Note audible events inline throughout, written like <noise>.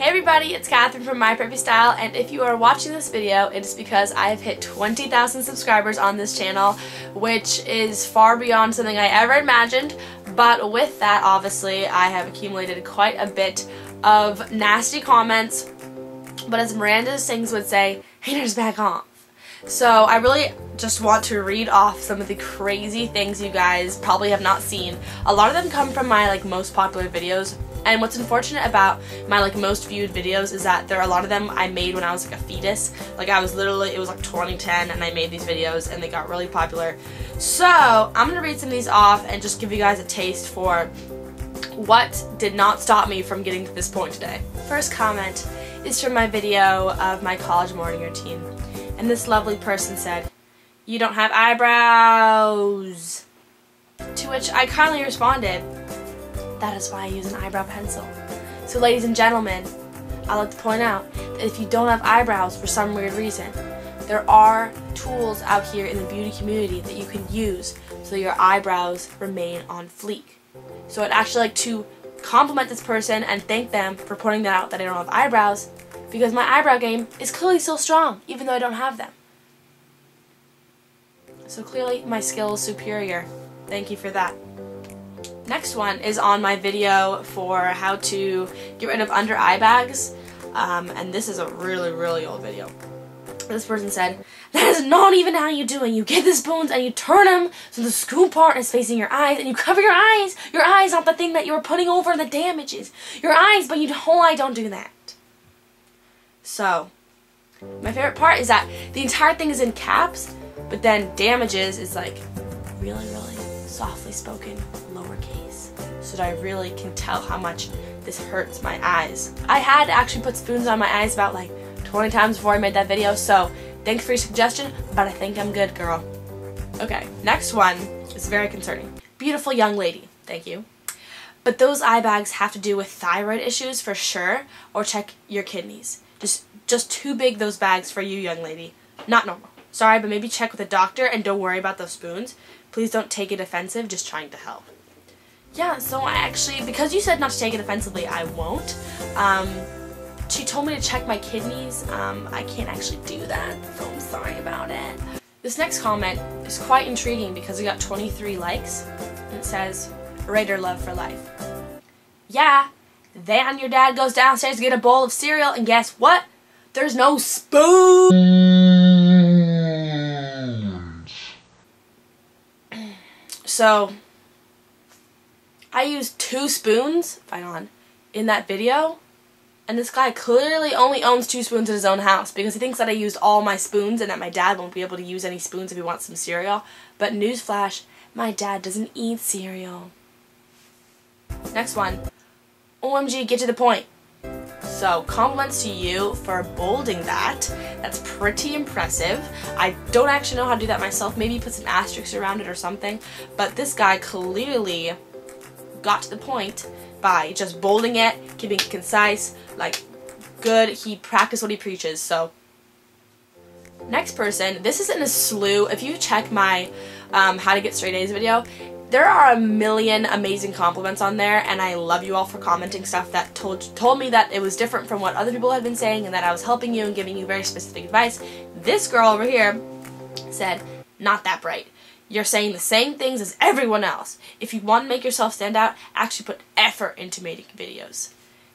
Hey everybody, it's Katherine from My Preppy Style, and if you are watching this video, it is because I have hit 20,000 subscribers on this channel, which is far beyond something I ever imagined, but with that, obviously, I have accumulated quite a bit of nasty comments, but as Miranda Sings would say, haters back off. So I really just want to read off some of the crazy things you guys probably have not seen. A lot of them come from my like most popular videos, and what's unfortunate about my like most viewed videos is that there are a lot of them I made when I was like a fetus. Like I was literally, it was like 2010 and I made these videos and they got really popular. So I'm going to read some of these off and just give you guys a taste for what did not stop me from getting to this point today. First comment is from my video of my college morning routine. And this lovely person said, you don't have eyebrows. To which I kindly responded, that is why I use an eyebrow pencil. So ladies and gentlemen, I'd like to point out that if you don't have eyebrows for some weird reason, there are tools out here in the beauty community that you can use so your eyebrows remain on fleek. So I'd actually like to compliment this person and thank them for pointing that out that I don't have eyebrows because my eyebrow game is clearly still strong even though I don't have them. So clearly my skill is superior. Thank you for that. Next one is on my video for how to get rid of under eye bags. Um, and this is a really, really old video. This person said, that is not even how you do it. You get the spoons and you turn them so the scoop part is facing your eyes and you cover your eyes. Your eyes are not the thing that you're putting over the damages. Your eyes, but you whole eye don't do that. So, my favorite part is that the entire thing is in caps, but then damages is like really, really softly spoken lowercase so that I really can tell how much this hurts my eyes. I had actually put spoons on my eyes about like 20 times before I made that video, so thanks for your suggestion, but I think I'm good, girl. Okay, next one is very concerning. Beautiful young lady, thank you. But those eye bags have to do with thyroid issues for sure, or check your kidneys. Just, just too big those bags for you, young lady. Not normal. Sorry, but maybe check with a doctor and don't worry about those spoons. Please don't take it offensive, just trying to help. Yeah, so I actually, because you said not to take it offensively, I won't. Um, she told me to check my kidneys. Um, I can't actually do that, so I'm sorry about it. This next comment is quite intriguing because it got 23 likes. It says, Raider love for life. Yeah, then your dad goes downstairs to get a bowl of cereal, and guess what? There's no spoon. So, I used two spoons, fight on, in that video. And this guy clearly only owns two spoons in his own house because he thinks that I used all my spoons and that my dad won't be able to use any spoons if he wants some cereal. But newsflash, my dad doesn't eat cereal. Next one. OMG, get to the point. So compliments to you for bolding that. That's pretty impressive. I don't actually know how to do that myself. Maybe put some asterisks around it or something. But this guy clearly got to the point by just bolding it, keeping it concise, like good. He practiced what he preaches. So next person, this is in a slew. If you check my um, how to get straight A's video, there are a million amazing compliments on there and I love you all for commenting stuff that told told me that it was different from what other people had been saying and that I was helping you and giving you very specific advice. This girl over here said, not that bright. You're saying the same things as everyone else. If you want to make yourself stand out, actually put effort into making videos.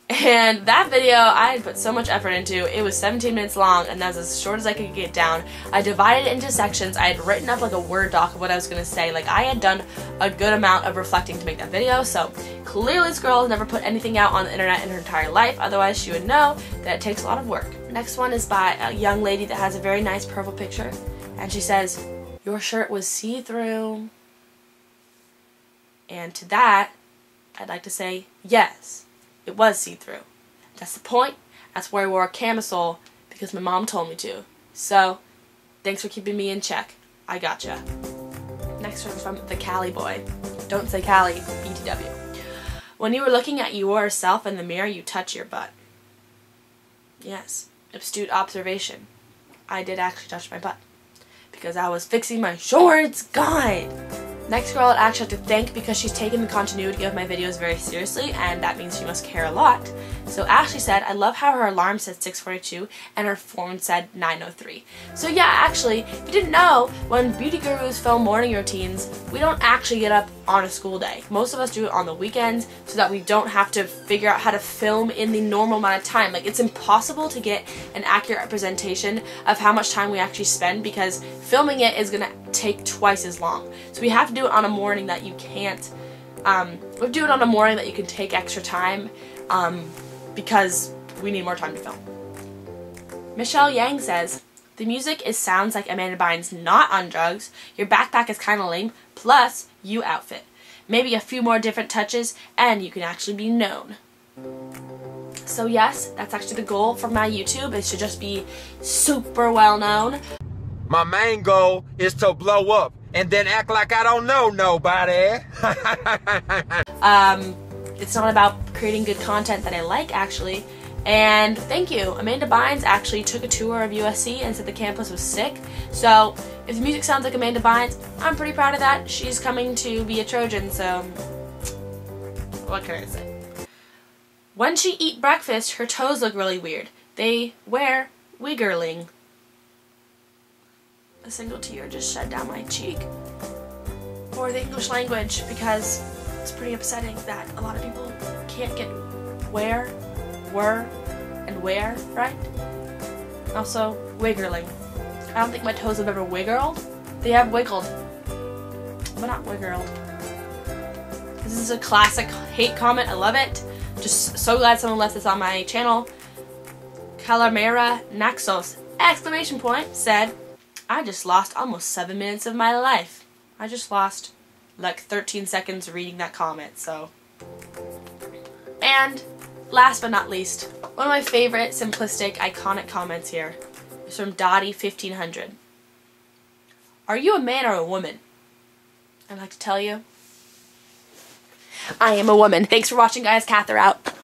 And that video, I had put so much effort into. It was 17 minutes long, and that was as short as I could get down. I divided it into sections. I had written up like a Word doc of what I was going to say. Like, I had done a good amount of reflecting to make that video, so clearly this girl has never put anything out on the internet in her entire life. Otherwise, she would know that it takes a lot of work. Next one is by a young lady that has a very nice purple picture, and she says, your shirt was see-through. And to that, I'd like to say, yes. It was see-through. That's the point. That's why I wore a camisole because my mom told me to. So, thanks for keeping me in check. I gotcha. Next one from the Cali boy. Don't say Cali, BTW. When you were looking at yourself in the mirror, you touch your butt. Yes, astute observation. I did actually touch my butt. Because I was fixing my shorts. God! Next girl I'd actually like to thank because she's taken the continuity of my videos very seriously and that means she must care a lot. So Ashley said, I love how her alarm said 642 and her phone said 903. So yeah, actually, if you didn't know, when beauty gurus film morning routines, we don't actually get up on a school day. Most of us do it on the weekends so that we don't have to figure out how to film in the normal amount of time. Like it's impossible to get an accurate representation of how much time we actually spend because filming it is gonna take twice as long. So we have to do it on a morning that you can't, um, we do it on a morning that you can take extra time um, because we need more time to film. Michelle Yang says, the music is sounds like Amanda Bynes not on drugs, your backpack is kinda lame, plus you outfit. Maybe a few more different touches and you can actually be known. So yes, that's actually the goal for my YouTube is to just be super well known. My main goal is to blow up and then act like I don't know nobody. <laughs> um, it's not about creating good content that I like actually. And thank you. Amanda Bynes actually took a tour of USC and said the campus was sick. So if the music sounds like Amanda Bynes, I'm pretty proud of that. She's coming to be a Trojan, so what can I say? When she eat breakfast, her toes look really weird. They wear wiggling. A single tear just shed down my cheek. For the English language, because it's pretty upsetting that a lot of people can't get where, were, and where right. Also, wiggling. I don't think my toes have ever wiggled. They have wiggled, but not wiggled. This is a classic hate comment. I love it. Just so glad someone left this on my channel. Calamera Naxos! Exclamation point said, I just lost almost seven minutes of my life. I just lost like 13 seconds reading that comment, so. And last but not least, one of my favorite simplistic iconic comments here is from Dottie1500. Are you a man or a woman? I'd like to tell you, I am a woman. Thanks for watching, guys. Cather out.